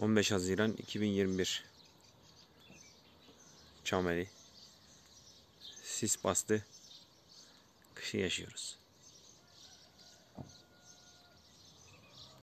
15 Haziran 2021 Çameli Sis bastı. Kışı yaşıyoruz.